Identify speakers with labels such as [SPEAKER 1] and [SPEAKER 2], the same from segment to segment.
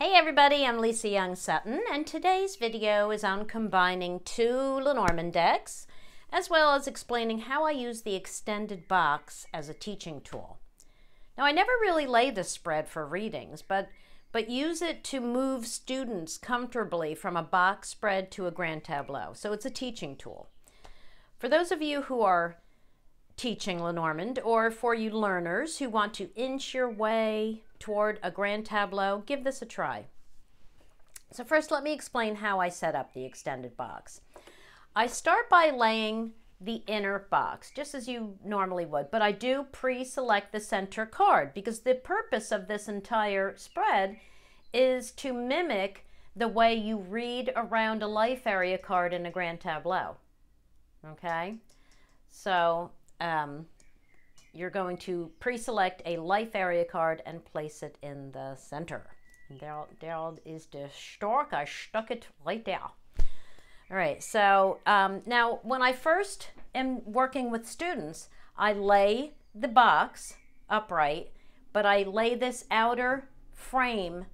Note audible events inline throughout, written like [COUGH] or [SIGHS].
[SPEAKER 1] Hey everybody, I'm Lisa Young Sutton, and today's video is on combining two Lenormand decks, as well as explaining how I use the extended box as a teaching tool. Now, I never really lay this spread for readings, but, but use it to move students comfortably from a box spread to a grand tableau, so it's a teaching tool. For those of you who are teaching Lenormand, or for you learners who want to inch your way toward a grand tableau, give this a try. So first, let me explain how I set up the extended box. I start by laying the inner box, just as you normally would, but I do pre-select the center card because the purpose of this entire spread is to mimic the way you read around a life area card in a grand tableau. Okay, so um, you're going to pre-select a life area card and place it in the center. There, there is the stork. I stuck it right there. All right, so um, now when I first am working with students, I lay the box upright, but I lay this outer frame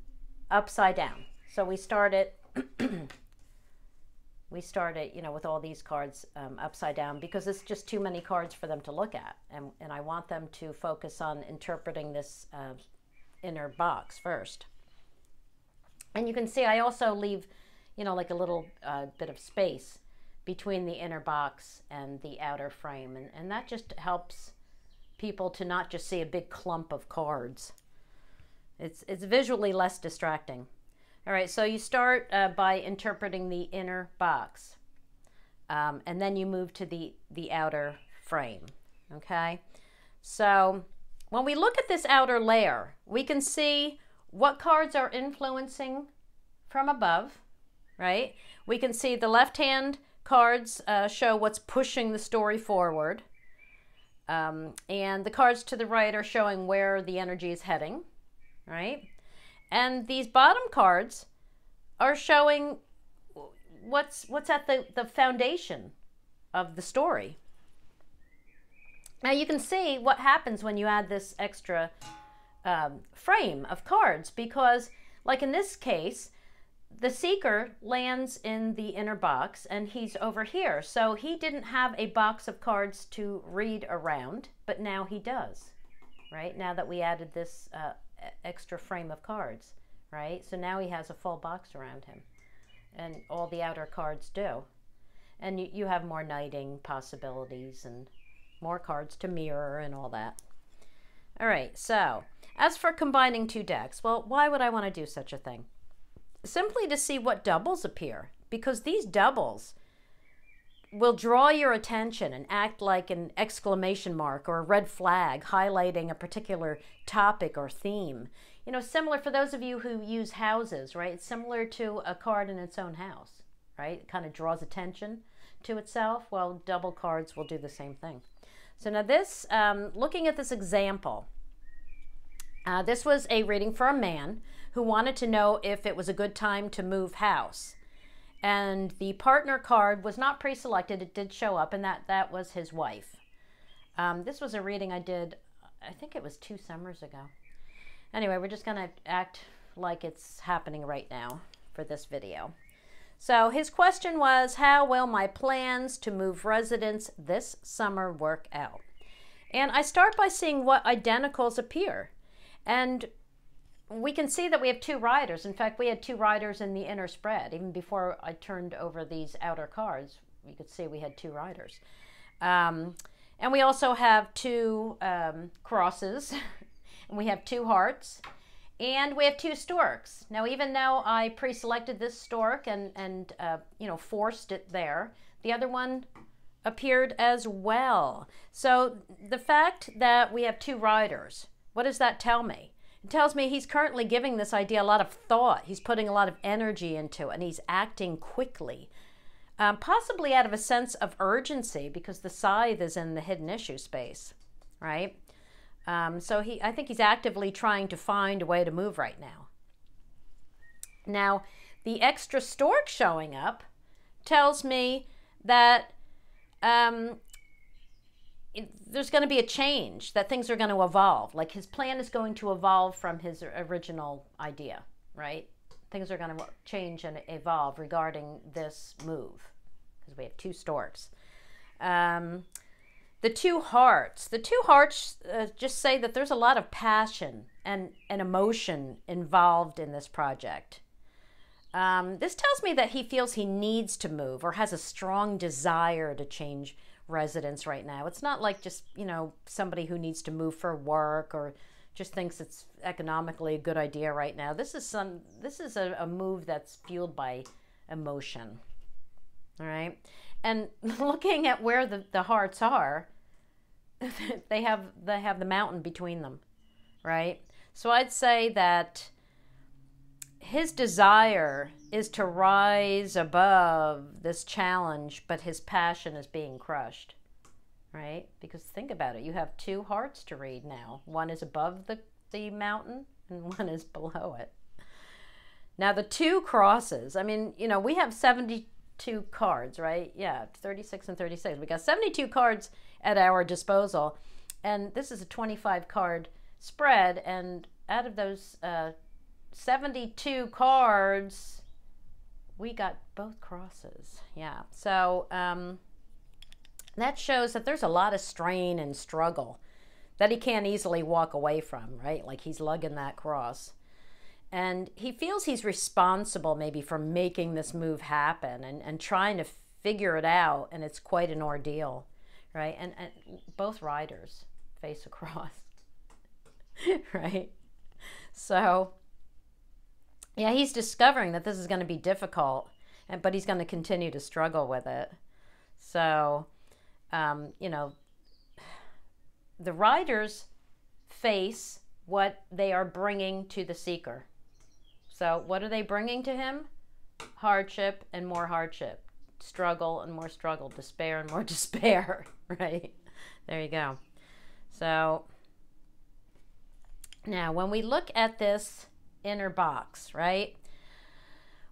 [SPEAKER 1] upside down. So we start it [CLEARS THROAT] we started, you know, with all these cards um, upside down because it's just too many cards for them to look at. And, and I want them to focus on interpreting this uh, inner box first. And you can see I also leave, you know, like a little uh, bit of space between the inner box and the outer frame. And, and that just helps people to not just see a big clump of cards. It's, it's visually less distracting. All right, so you start uh, by interpreting the inner box, um, and then you move to the, the outer frame, okay? So when we look at this outer layer, we can see what cards are influencing from above, right? We can see the left-hand cards uh, show what's pushing the story forward, um, and the cards to the right are showing where the energy is heading, right? And these bottom cards are showing what's what's at the, the foundation of the story. Now you can see what happens when you add this extra um, frame of cards because like in this case, the seeker lands in the inner box and he's over here. So he didn't have a box of cards to read around, but now he does, right? Now that we added this uh, extra frame of cards, right? So now he has a full box around him, and all the outer cards do. And you, you have more knighting possibilities and more cards to mirror and all that. All right, so as for combining two decks, well, why would I want to do such a thing? Simply to see what doubles appear, because these doubles will draw your attention and act like an exclamation mark or a red flag highlighting a particular topic or theme. You know, similar for those of you who use houses, right? It's similar to a card in its own house, right? It kind of draws attention to itself. Well, double cards will do the same thing. So now this, um, looking at this example, uh, this was a reading for a man who wanted to know if it was a good time to move house and the partner card was not pre-selected. It did show up, and that that was his wife. Um, this was a reading I did, I think it was two summers ago. Anyway, we're just going to act like it's happening right now for this video. So his question was, how will my plans to move residence this summer work out? And I start by seeing what identicals appear. And we can see that we have two riders. In fact, we had two riders in the inner spread. Even before I turned over these outer cards, you could see we had two riders. Um, and we also have two um, crosses, [LAUGHS] and we have two hearts, and we have two storks. Now, even though I pre-selected this stork and, and uh, you know, forced it there, the other one appeared as well. So the fact that we have two riders, what does that tell me? Tells me he's currently giving this idea a lot of thought. He's putting a lot of energy into it and he's acting quickly. Um, possibly out of a sense of urgency because the scythe is in the hidden issue space, right? Um, so he, I think he's actively trying to find a way to move right now. Now, the extra stork showing up tells me that um, there's going to be a change, that things are going to evolve. Like his plan is going to evolve from his original idea, right? Things are going to change and evolve regarding this move because we have two storks. Um, the two hearts. The two hearts uh, just say that there's a lot of passion and, and emotion involved in this project. Um, this tells me that he feels he needs to move or has a strong desire to change residence right now. It's not like just, you know, somebody who needs to move for work or just thinks it's economically a good idea right now. This is some this is a, a move that's fueled by emotion. All right. And [LAUGHS] looking at where the, the hearts are, [LAUGHS] they have they have the mountain between them. Right? So I'd say that his desire is to rise above this challenge, but his passion is being crushed. Right? Because think about it. You have two hearts to read now. One is above the, the mountain and [LAUGHS] one is below it. Now, the two crosses, I mean, you know, we have 72 cards, right? Yeah, 36 and 36. We got 72 cards at our disposal. And this is a 25 card spread. And out of those uh, 72 cards, we got both crosses. Yeah. So um, that shows that there's a lot of strain and struggle that he can't easily walk away from, right? Like he's lugging that cross. And he feels he's responsible maybe for making this move happen and, and trying to figure it out. And it's quite an ordeal, right? And, and both riders face across, [LAUGHS] right? So yeah, he's discovering that this is going to be difficult, but he's going to continue to struggle with it. So, um, you know, the riders face what they are bringing to the seeker. So, what are they bringing to him? Hardship and more hardship, struggle and more struggle, despair and more [LAUGHS] despair, right? There you go. So, now when we look at this inner box, right?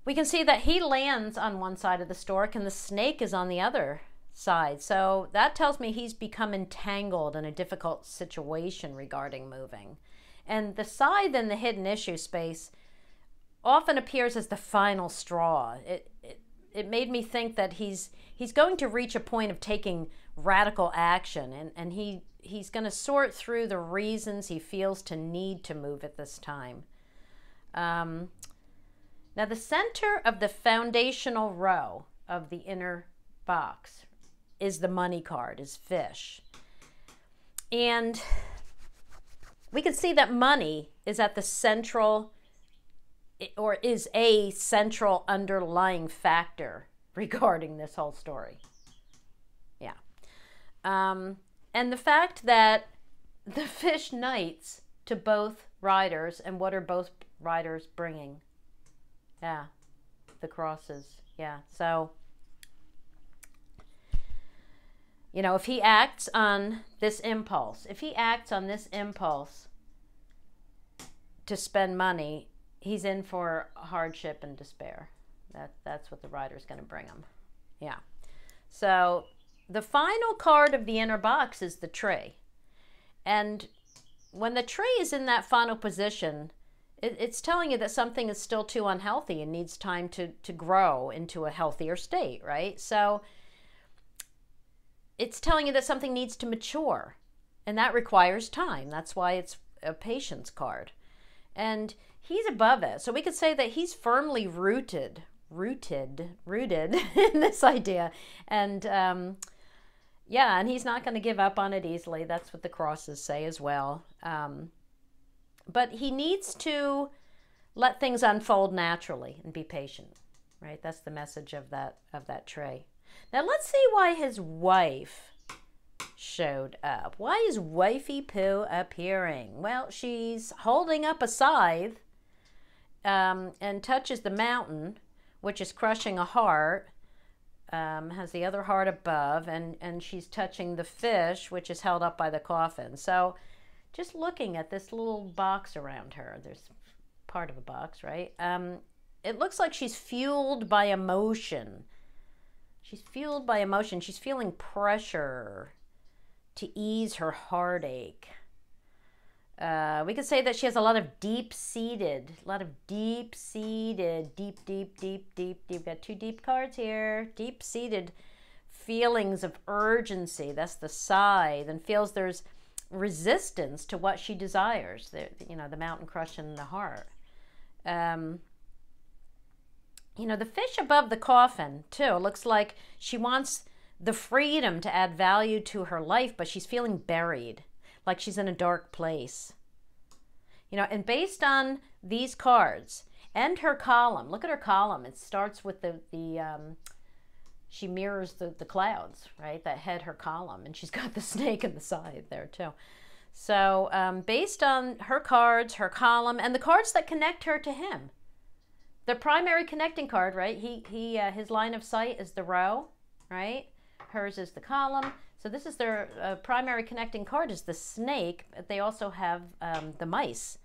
[SPEAKER 1] We can see that he lands on one side of the stork and the snake is on the other side. So that tells me he's become entangled in a difficult situation regarding moving. And the scythe in the hidden issue space often appears as the final straw. It, it, it made me think that he's he's going to reach a point of taking radical action and, and he he's going to sort through the reasons he feels to need to move at this time. Um, now, the center of the foundational row of the inner box is the money card, is fish. And we can see that money is at the central or is a central underlying factor [LAUGHS] regarding this whole story. Yeah. Um, and the fact that the fish knights to both riders, and what are both riders bringing. Yeah, the crosses. Yeah, so you know, if he acts on this impulse, if he acts on this impulse to spend money, he's in for hardship and despair. That that's what the rider's going to bring him. Yeah. So the final card of the inner box is the tree. And when the tree is in that final position, it, it's telling you that something is still too unhealthy and needs time to, to grow into a healthier state, right? So it's telling you that something needs to mature, and that requires time. That's why it's a patience card. And he's above it. So we could say that he's firmly rooted, rooted, rooted [LAUGHS] in this idea. And, um, yeah, and he's not going to give up on it easily. That's what the crosses say as well. Um, but he needs to let things unfold naturally and be patient. Right? That's the message of that of that tray. Now let's see why his wife showed up. Why is wifey Pooh appearing? Well, she's holding up a scythe um, and touches the mountain, which is crushing a heart um, has the other heart above, and, and she's touching the fish, which is held up by the coffin. So just looking at this little box around her, there's part of a box, right? Um, it looks like she's fueled by emotion. She's fueled by emotion. She's feeling pressure to ease her heartache. Uh, we could say that she has a lot of deep seated, a lot of deep seated, deep, deep, deep, deep, deep. We've got two deep cards here. Deep seated feelings of urgency. That's the scythe, and feels there's resistance to what she desires. The, you know, the mountain crushing in the heart. Um, you know, the fish above the coffin, too, looks like she wants the freedom to add value to her life, but she's feeling buried, like she's in a dark place. You know, and based on these cards and her column, look at her column. It starts with the, the um, she mirrors the, the clouds, right? That head her column, and she's [LAUGHS] got the snake in the side there, too. So, um, based on her cards, her column, and the cards that connect her to him, the primary connecting card, right? He he uh, his line of sight is the row, right? Hers is the column. So this is their uh, primary connecting card is the snake. But they also have um, the mice.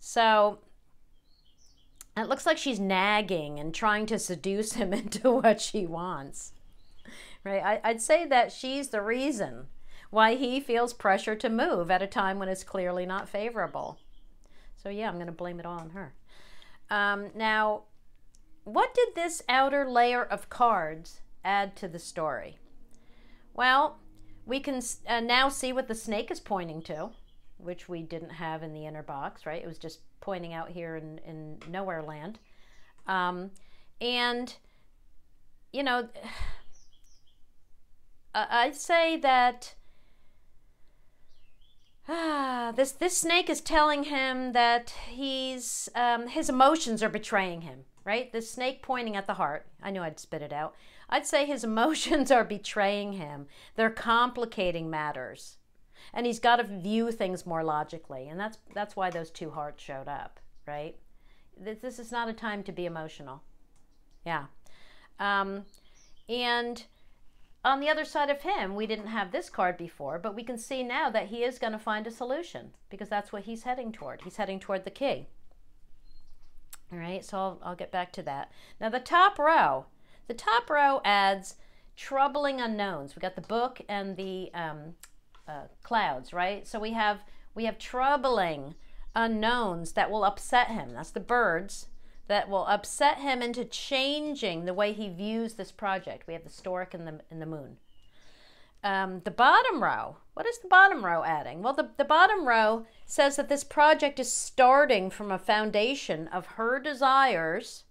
[SPEAKER 1] So it looks like she's nagging and trying to seduce him [LAUGHS] into what she wants, right? I, I'd say that she's the reason why he feels pressure to move at a time when it's clearly not favorable. So yeah, I'm going to blame it all on her. Um, now, what did this outer layer of cards add to the story? Well, we can uh, now see what the snake is pointing to, which we didn't have in the inner box, right? It was just pointing out here in, in nowhere land. Um, and, you know, [SIGHS] I'd say that Ah, [SIGHS] this this snake is telling him that he's um, his emotions are betraying him. Right, the snake pointing at the heart. I knew I'd spit it out. I'd say his [LAUGHS] emotions are betraying him. They're complicating matters, and he's got to view things more logically. And that's that's why those two hearts showed up. Right, this, this is not a time to be emotional. Yeah, um, and on the other side of him, we didn't have this card before, but we can see now that he is going to find a solution because that's what he's heading toward. He's heading toward the key. All right, so I'll, I'll get back to that. Now, the top row, the top row adds troubling unknowns. We got the book and the um, uh, clouds, right? So we have we have troubling unknowns that will upset him. That's the birds that will upset him into changing the way he views this project. We have the stork and the, and the moon. Um, the bottom row, what is the bottom row adding? Well, the, the bottom row says that this project is starting from a foundation of her desires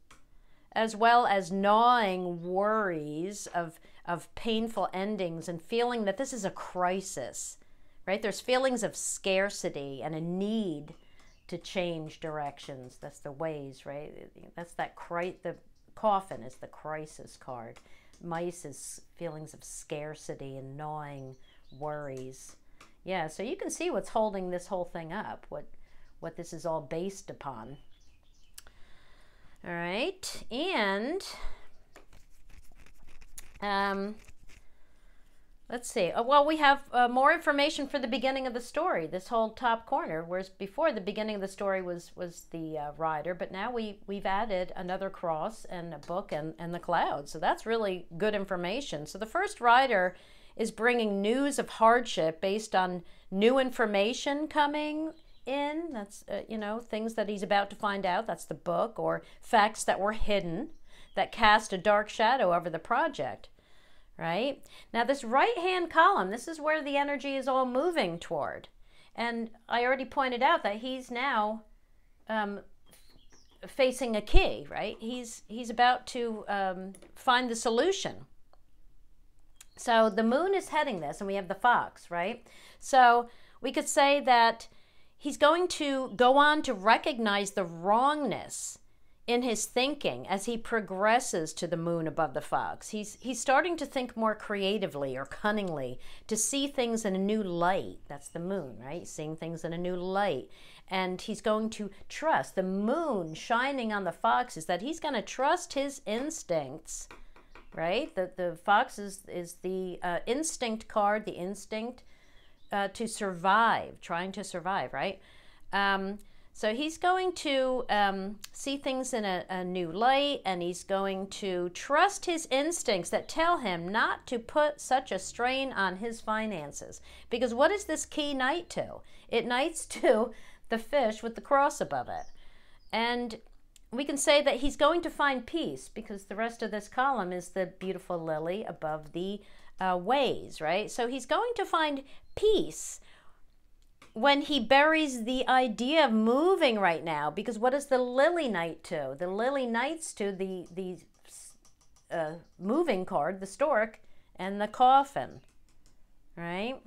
[SPEAKER 1] as well as gnawing worries of, of painful endings and feeling that this is a crisis, right? There's feelings of scarcity and a need to change directions. That's the ways, right? That's that cri- the coffin is the crisis card. Mice is feelings of scarcity and gnawing worries. Yeah, so you can see what's holding this whole thing up, what what this is all based upon. All right, and um, Let's see. Uh, well, we have uh, more information for the beginning of the story. This whole top corner, whereas before the beginning of the story was was the uh, rider, but now we we've added another cross and a book and and the cloud. So that's really good information. So the first rider is bringing news of hardship based on new information coming in. That's uh, you know things that he's about to find out. That's the book or facts that were hidden that cast a dark shadow over the project right? Now this right-hand column, this is where the energy is all moving toward. And I already pointed out that he's now um, facing a key, right? He's, he's about to um, find the solution. So the moon is heading this, and we have the fox, right? So we could say that he's going to go on to recognize the wrongness in his thinking as he progresses to the moon above the fox. He's he's starting to think more creatively or cunningly, to see things in a new light. That's the moon, right? Seeing things in a new light. And he's going to trust the moon shining on the fox is that he's going to trust his instincts, right? The the fox is is the uh, instinct card, the instinct uh, to survive, trying to survive, right? Um, So he's going to um, see things in a, a new light and he's going to trust his instincts that tell him not to put such a strain on his finances. Because what is this key knight to? It knights [LAUGHS] to the fish with the cross above it. And we can say that he's going to find peace because the rest of this column is the beautiful lily above the uh, ways, right? So he's going to find peace. When he buries the idea of moving right now because what is the lily knight to the lily knights to the the uh, moving card the stork and the coffin right?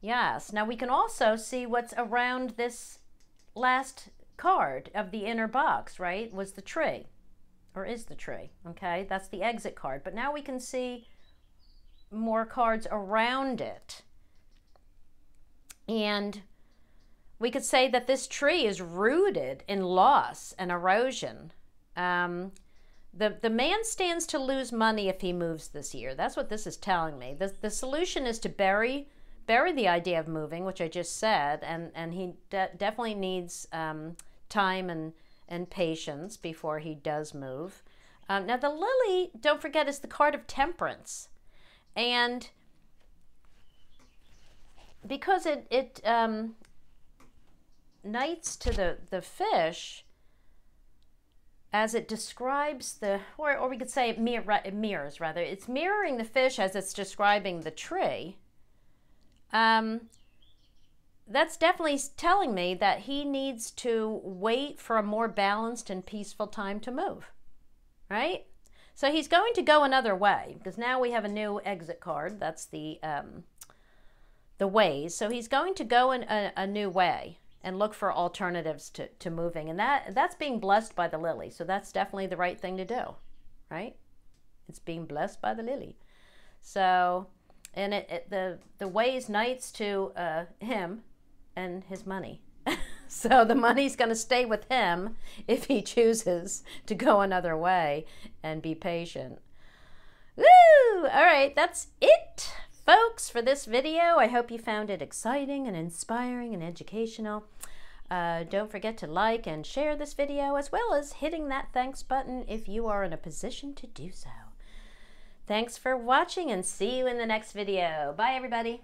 [SPEAKER 1] Yes. Now we can also see what's around this last card of the inner box right? Was the tree or is the tree okay? That's the exit card. But now we can see more cards around it and we could say that this tree is rooted in loss and erosion. Um, the, the man stands to lose money if he moves this year. That's what this is telling me. The, the solution is to bury bury the idea of moving, which I just said, and, and he de- definitely needs um, time and, and patience before he does move. Um, now, the lily, don't forget, is the card of temperance. And because it it um, knights to the the fish as it describes the or, or we could say it, it mirrors rather. It's mirroring the fish as it's describing the tree. Um, that's definitely telling me that he needs to wait for a more balanced and peaceful time to move right? So he's going to go another way because now we have a new exit card. That's the um, the ways. So he's going to go in a, a new way and look for alternatives to, to moving. And that that's being blessed by the lily. So that's definitely the right thing to do, right? It's being blessed by the lily. So, and it, it the the ways knights to uh, him and his money. [LAUGHS] so the money's going to stay with him if he chooses to go another way and be patient. Woo! All right, that's it folks, for this video. I hope you found it exciting and inspiring and educational. Uh, don't forget to like and share this video as well as hitting that thanks button if you are in a position to do so. Thanks for watching and see you in the next video. Bye, everybody.